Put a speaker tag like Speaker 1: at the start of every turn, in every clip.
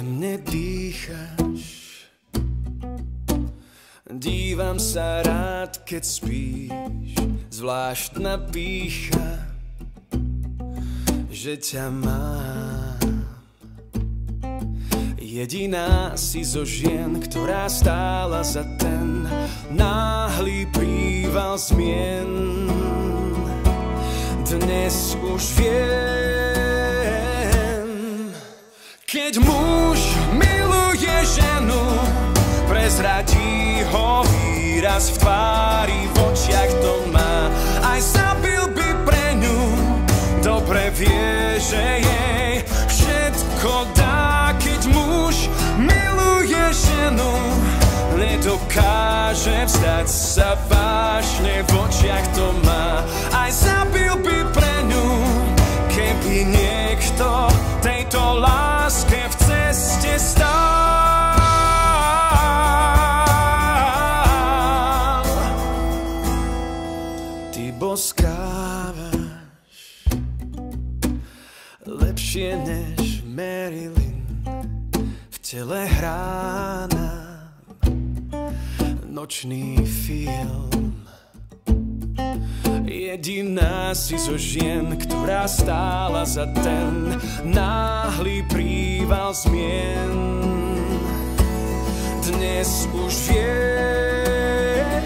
Speaker 1: Jemne dýcháš Dívam sa rád, keď spíš Zvláštna pícha Že ťa mám. Jediná si zo žien, ktorá stála za ten Náhly príval zmien. Dnes už viem keď muž miluje ženu, prezradí ho výraz v tvári, v očiach to má. Aj zabil by pre ňu, dobre vie, že jej všetko dá, keď muž miluje ženu. Nedokáže vzdať sa vážne, v očiach to má. Lepšie než Marilyn v tele hrá nám nočný film. Jediná si zo žien, ktorá stála za ten náhly príval zmien. Dnes už viem,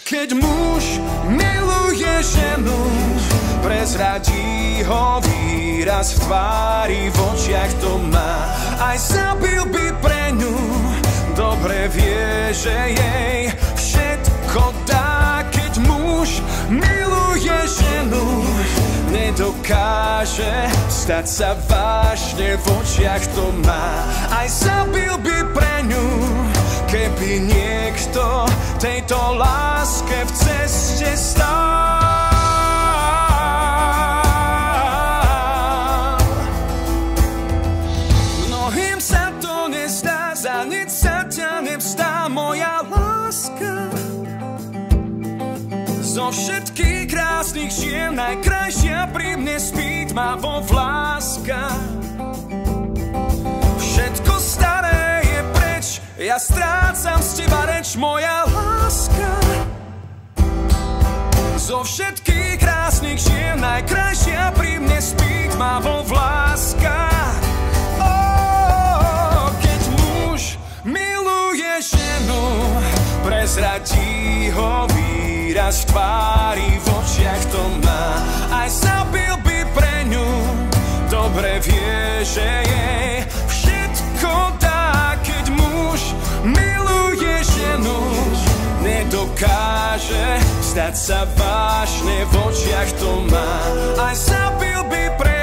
Speaker 1: keď muž miluje ženu, prezradí ho výraz v tvári, v očiach to má. Aj zabil by pre ňu, dobre vie, že jej všetko dá, keď muž miluje ženu. Nedokáže stať sa vážne, v očiach to má. Aj zabil by pre ňu, keby niekto tejto láske v ceste stál. Zo všetkých krásnych žien najkrajšia pri mne spí tma vo vláska. Všetko staré je preč, ja strácam z teba reč, moja láska. Zo všetkých krásnych žien najkrajšia pri mne spí tma vo vláska. Oh, keď miluje ženu, prezradí ho výraz v tvári, v očiach to má. Aj zabil by pre ňu, dobre vie, že jej všetko dá, keď muž miluje ženu. Nedokáže stať sa vážne, v očiach to má. Aj zabil by pre